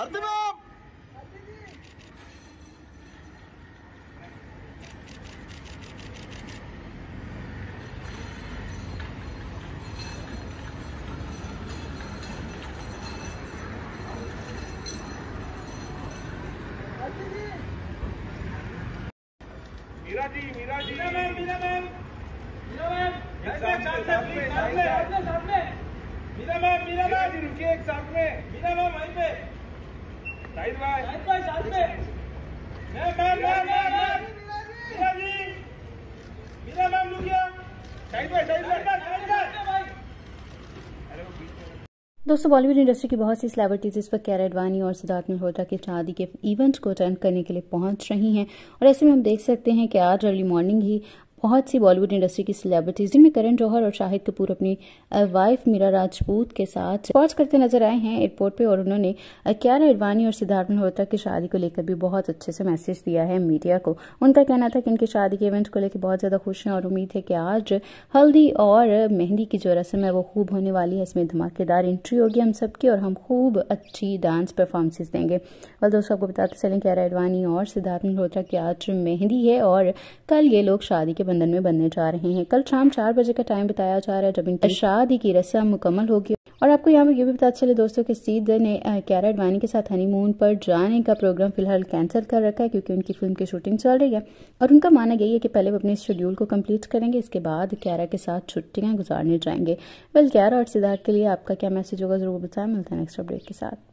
Aarti ma'am Meera ji Meera ji Meera ma'am Meera ma'am Meera ma'am एक साथ में, सामने साथ सामने में, सामने सामने मीरा मैम मीरा मीरा मैम जी रुकिए एक साथ में मीरा मैम वहीं पे शाहिद भाई साथ में साथ में ma'am ma'am ma'am ma'am Meera ji Meera ma'am रुकिए शाहिद भाई साइड भाई में में भाई में। दोस्तों, बॉलीवुड इंडस्ट्री की बहुत सी सेलिब्रिटीज इस पर कैरा अडवाणी और सिद्धार्थ मल्होत्रा की शादी के इवेंट को अटेंड करने के लिए पहुँच रही हैं। और ऐसे में हम देख सकते हैं कि आज अर्ली मॉर्निंग ही बहुत सी बॉलीवुड इंडस्ट्री की सेलिब्रिटीज जिनमें करण जौहर और शाहिद कपूर अपनी वाइफ मीरा राजपूत के साथ पहुँच करते नज़र आए हैं एयरपोर्ट पे और उन्होंने क्यारा अडवाणी और सिद्धार्थ मल्होत्रा की शादी को लेकर भी बहुत अच्छे से मैसेज दिया है मीडिया को। उनका कहना था कि उनकी शादी के इवेंट को लेकर बहुत ज़्यादा खुश हैं और उम्मीद है कि आज हल्दी और मेहंदी की जो रस्म है वो खूब होने वाली है। इसमें धमाकेदार एंट्री होगी हम सबकी और हम खूब अच्छी डांस परफॉर्मेंसेस देंगे। और दोस्तों, आपको बताते चलें क्यारा अडवाणी और सिद्धार्थ मल्होत्रा की आज मेहंदी है और कल ये लोग शादी के बंधन में बनने जा रहे हैं। कल शाम चार बजे का टाइम बताया जा रहा है जब इनकी शादी की रस्म मुकम्मल होगी। और आपको यहाँ पर ये भी पता चले, दोस्तों, कि सीध ने क्यारा अडवाणी के साथ हनीमून पर जाने का प्रोग्राम फ़िलहाल कैंसिल कर रखा है क्योंकि उनकी फ़िल्म की शूटिंग चल रही है। और उनका मानना यही है कि पहले वो अपने शेड्यूल को कंप्लीट करेंगे, इसके बाद क्यारा के साथ छुट्टियाँ गुजारने जाएँगे। वेल क्यारा और सिद्धार्थ के लिए आपका क्या मैसेज होगा? ज़रूर बताएँ। मिलता है नेक्स्ट अपडेट के साथ।